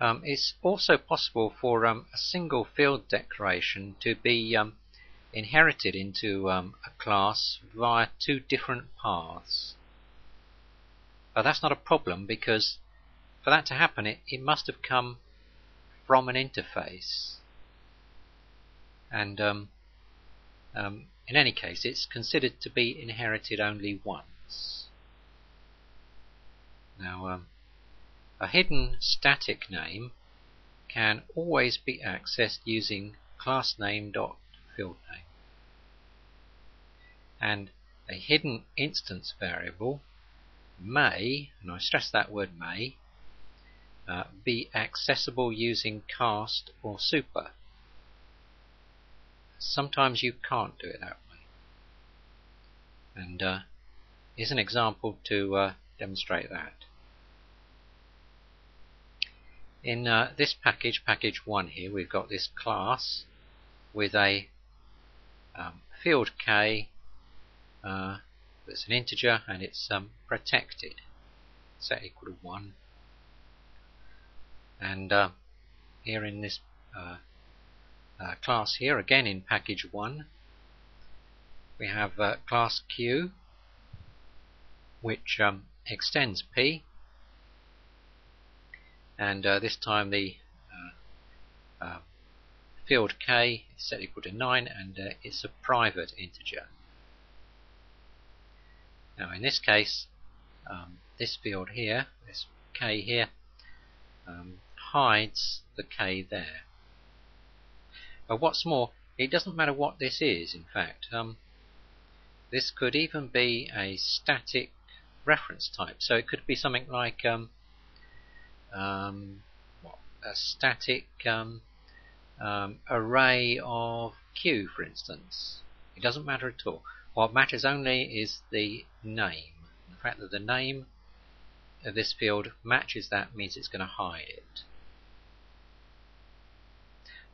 Um, it's also possible for um, a single field declaration to be um, inherited into um, a class via two different paths. But that's not a problem because for that to happen it, it must have come from an interface. And um, um, in any case, it's considered to be inherited only once. Now, a hidden static name can always be accessed using className.fieldName. And a hidden instance variable may, and I stress that word may, uh, be accessible using cast or super. Sometimes you can't do it that way. And uh, here's an example to uh, demonstrate that. In uh, this package, package 1 here, we've got this class with a um, field k uh, that's an integer and it's um, protected. Set equal to 1. And uh, here in this uh, uh, class here, again in package 1, we have uh, class Q, which um, extends P, and uh, this time the uh, uh, field K is set equal to 9, and uh, it's a private integer. Now in this case, um, this field here, this K here, um, hides the K there. But what's more, it doesn't matter what this is, in fact. Um, this could even be a static reference type. So it could be something like um, um, a static um, um, array of Q, for instance. It doesn't matter at all. What matters only is the name. The fact that the name of this field matches that means it's going to hide it.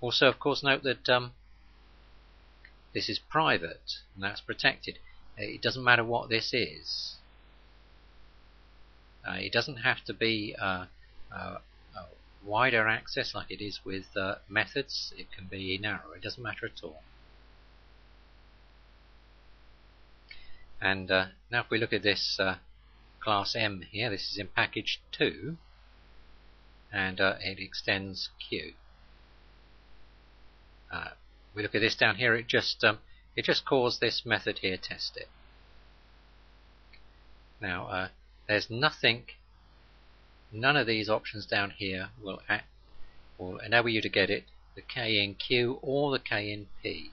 Also, of course, note that um, this is private and that's protected. It doesn't matter what this is. Uh, it doesn't have to be uh, wider access like it is with uh, methods. It can be narrow. It doesn't matter at all. And uh, now if we look at this uh, class M here, this is in package 2 and it extends Q uh, we look at this down here, it just um, it just calls this method here test it. Now uh, there's nothing, none of these options down here will act, will enable you to get it the k in q or the k in p.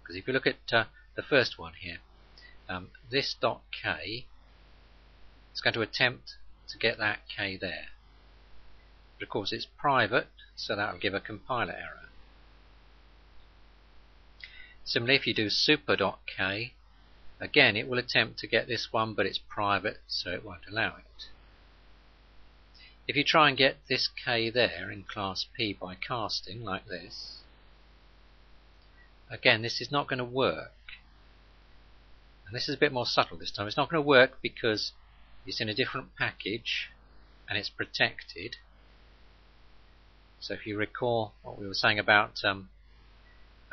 Because if you look at uh, the first one here, um, this dot k is going to attempt to get that k there. But of course it's private, so that will give a compiler error. Similarly, if you do super.k, again it will attempt to get this one, but it's private, so it won't allow it. If you try and get this k there in class P by casting, like this, again this is not going to work. And this is a bit more subtle this time. It's not going to work because it's in a different package and it's protected so if you recall what we were saying about um,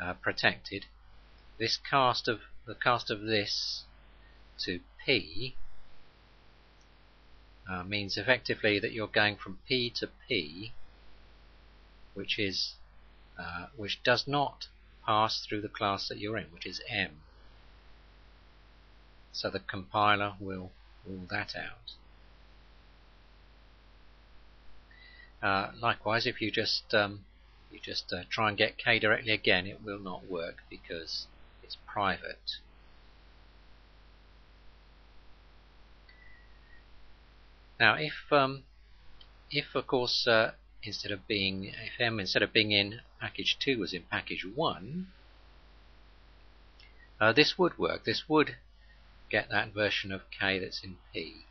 uh, protected, this cast of the cast of this to P uh, means effectively that you're going from P to P, which is uh, which does not pass through the class that you're in, which is M. So the compiler will rule that out. Uh, likewise, if you just um, you just uh, try and get K directly again, it will not work because it's private. Now, if um, if of course uh, instead of being if M instead of being in package two was in package one, uh, this would work. This would get that version of K that's in P.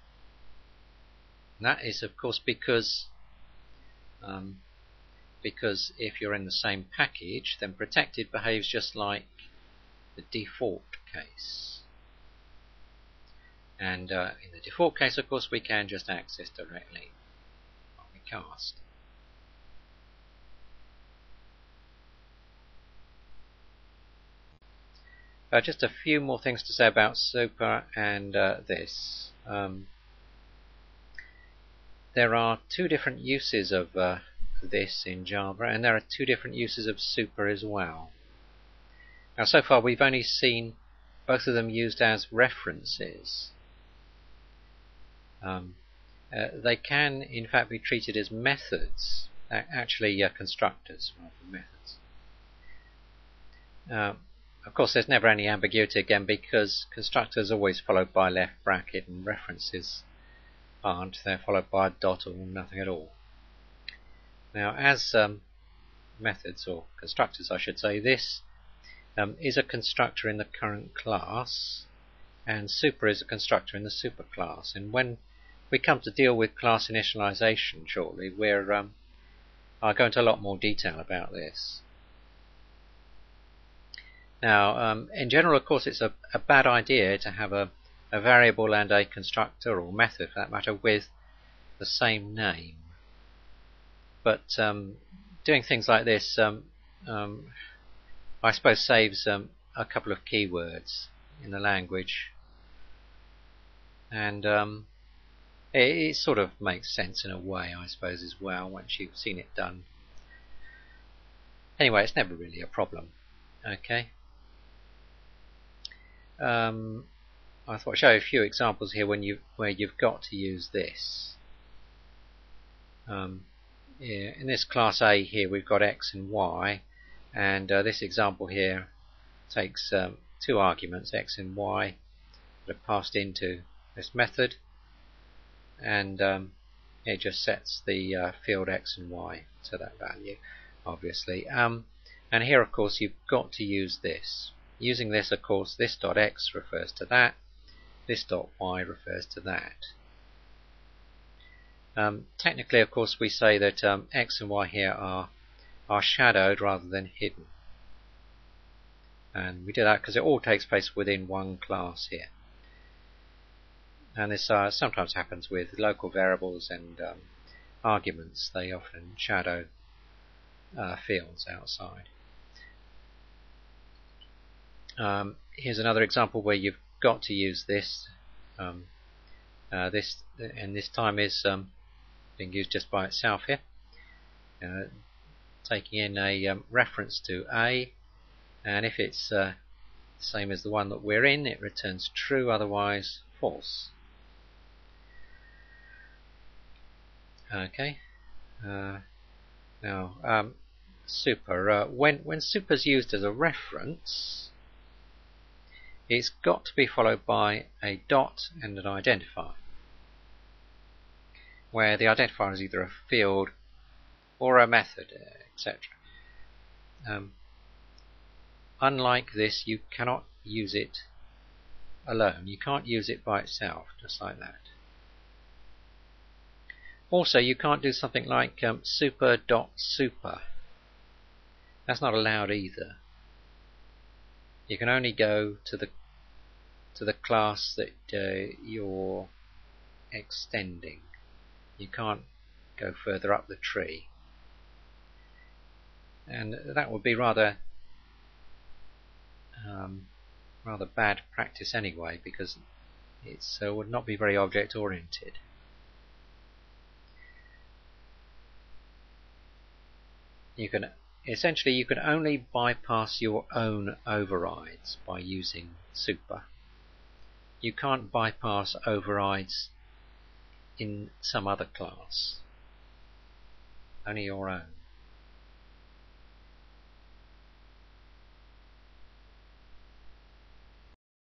And that is of course because um, because if you're in the same package, then protected behaves just like the default case. And uh, in the default case, of course, we can just access directly. Well, we cast. Uh, just a few more things to say about super and uh, this. Um, there are two different uses of uh, this in Java, and there are two different uses of super as well. Now, so far we've only seen both of them used as references. Um, uh, they can, in fact, be treated as methods, actually uh, constructors rather than methods. Uh, of course, there's never any ambiguity again because constructors are always followed by left bracket and references aren't. They're followed by a dot or nothing at all. Now, as um, methods or constructors, I should say, this um, is a constructor in the current class, and super is a constructor in the super class. And when we come to deal with class initialization shortly, we're um, I'll go into a lot more detail about this. Now, um, in general, of course, it's a, a bad idea to have a, a, variable and a constructor or method, for that matter, with the same name. But um, doing things like this, um, um I suppose, saves um, a couple of keywords in the language, and um, it, it sort of makes sense in a way, I suppose, as well once you've seen it done. Anyway, it's never really a problem. Okay. Um, I thought I'd show you a few examples here when you where you've got to use this. Um, yeah, in this class A here we've got x and y and uh, this example here takes um, two arguments x and y that are passed into this method and um, it just sets the uh, field x and y to that value obviously um, and here of course you've got to use this Using this, of course, this dot x refers to that, this dot y refers to that. Um, technically, of course, we say that um, x and y here are are shadowed rather than hidden. And we do that because it all takes place within one class here. And this uh, sometimes happens with local variables and um, arguments. They often shadow uh, fields outside. Um, here's another example where you've got to use this. Um, uh, this and this time is um, being used just by itself here. Uh, taking in a um, reference to A, and if it's uh, the same as the one that we're in, it returns true, otherwise false. Okay. Uh, now, um, super. Uh, when when super is used as a reference, it's got to be followed by a dot and an identifier, where the identifier is either a field or a method, etc. Um, unlike this, you cannot use it alone. You can't use it by itself, just like that. Also, you can't do something like um, super dot super. That's not allowed either you can only go to the to the class that uh, you're extending. You can't go further up the tree. And that would be rather um, rather bad practice anyway, because it uh, would not be very object oriented. You can essentially you can only bypass your own overrides by using super. You can't bypass overrides in some other class. Only your own.